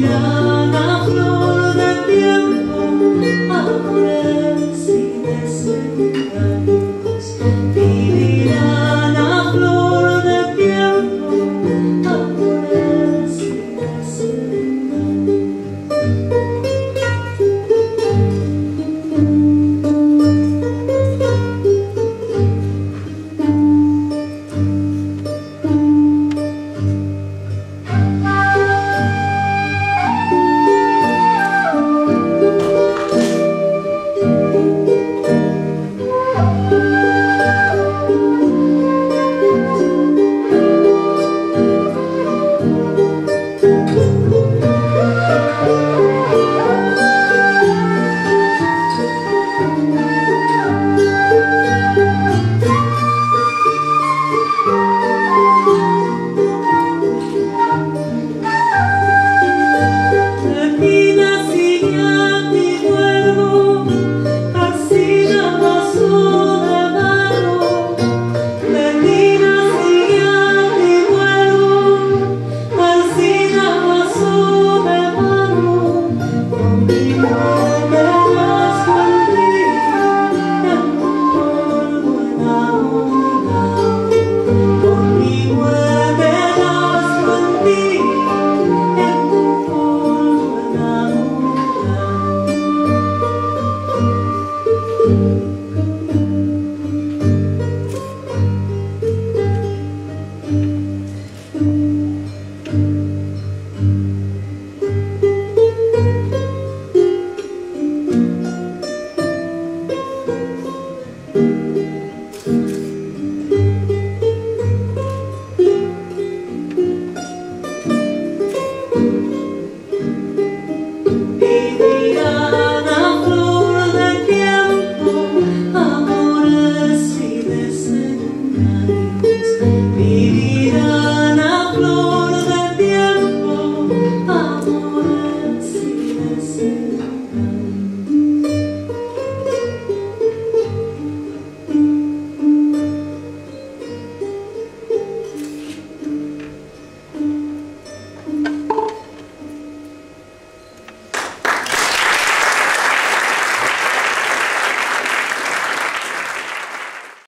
Yeah.